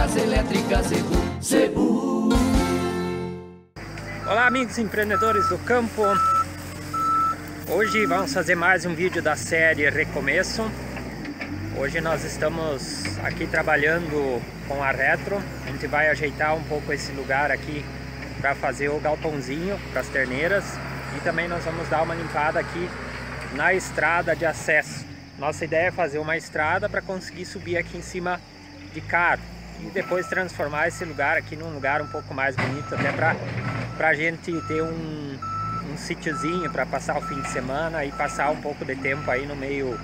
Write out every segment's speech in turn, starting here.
Descargas elétricas Zebu, Zebu. Olá amigos empreendedores do campo. Hoje vamos fazer mais um vídeo da série Recomeço. Hoje nós estamos aqui trabalhando com a Retro. A gente vai ajeitar um pouco esse lugar aqui para fazer o galpãozinho para as terneiras. E também nós vamos dar uma limpada aqui na estrada de acesso. Nossa ideia é fazer uma estrada para conseguir subir aqui em cima de carro e depois transformar esse lugar aqui num lugar um pouco mais bonito, até para a gente ter um, um sítiozinho para passar o fim de semana e passar um pouco de tempo aí no meio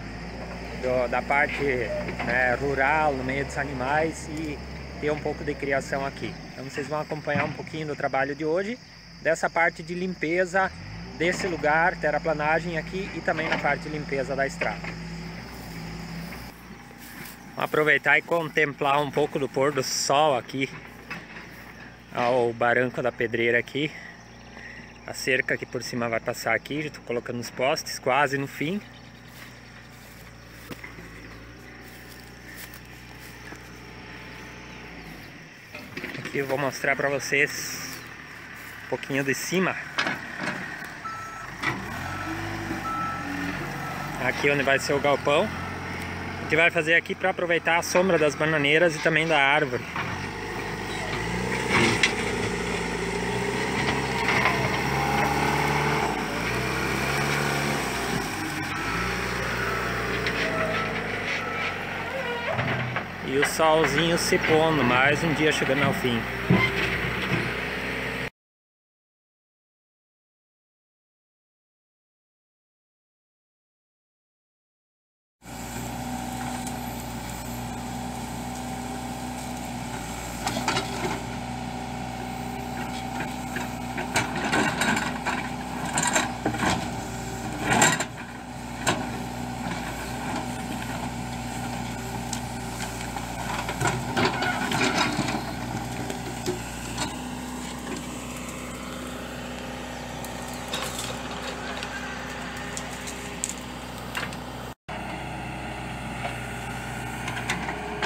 do, da parte né, rural, no meio dos animais e ter um pouco de criação aqui. Então vocês vão acompanhar um pouquinho do trabalho de hoje, dessa parte de limpeza desse lugar, terraplanagem aqui e também na parte de limpeza da estrada. Aproveitar e contemplar um pouco do pôr do sol aqui. Ao barranco da pedreira aqui. A cerca aqui por cima vai passar aqui. Já estou colocando os postes quase no fim. Aqui eu vou mostrar para vocês um pouquinho de cima. Aqui onde vai ser o galpão gente vai fazer aqui para aproveitar a sombra das bananeiras e também da árvore. E o solzinho se pondo, mais um dia chegando ao fim.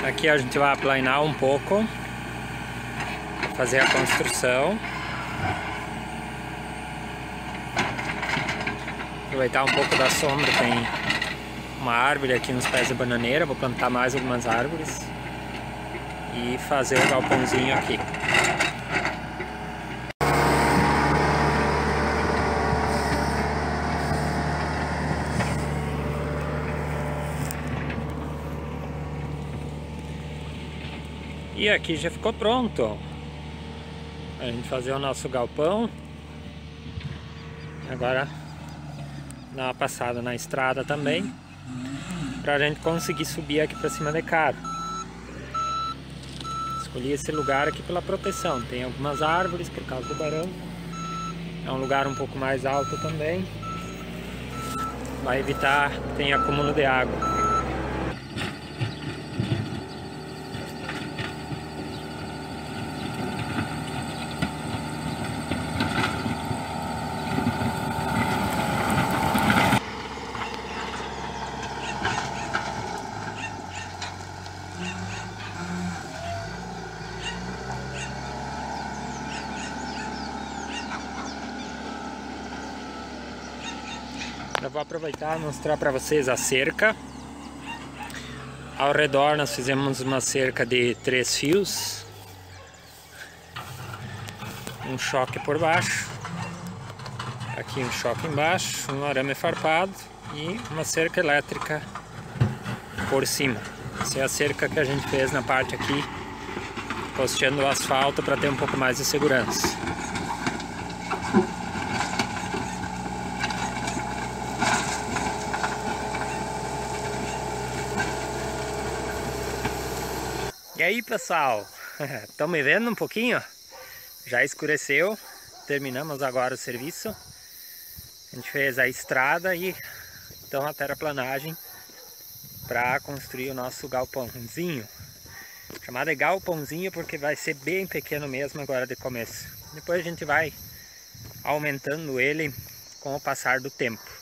Aqui a gente vai aplanar um pouco, fazer a construção. Aproveitar um pouco da sombra, tem uma árvore aqui nos pés da bananeira, vou plantar mais algumas árvores e fazer o galpãozinho aqui. E aqui já ficou pronto. A gente fazer o nosso galpão. Agora dar uma passada na estrada também. Pra gente conseguir subir aqui pra cima de cara. Escolhi esse lugar aqui pela proteção. Tem algumas árvores por causa do barão. É um lugar um pouco mais alto também. Vai evitar que tenha acúmulo de água. Vou aproveitar e mostrar para vocês a cerca. Ao redor nós fizemos uma cerca de três fios. Um choque por baixo. Aqui um choque embaixo, um arame farpado e uma cerca elétrica por cima. Essa é a cerca que a gente fez na parte aqui, posteando o asfalto para ter um pouco mais de segurança. E aí pessoal, estão me vendo um pouquinho? Já escureceu, terminamos agora o serviço. A gente fez a estrada e então a terraplanagem para construir o nosso galpãozinho. Chamado de galpãozinho porque vai ser bem pequeno mesmo agora de começo. Depois a gente vai aumentando ele com o passar do tempo.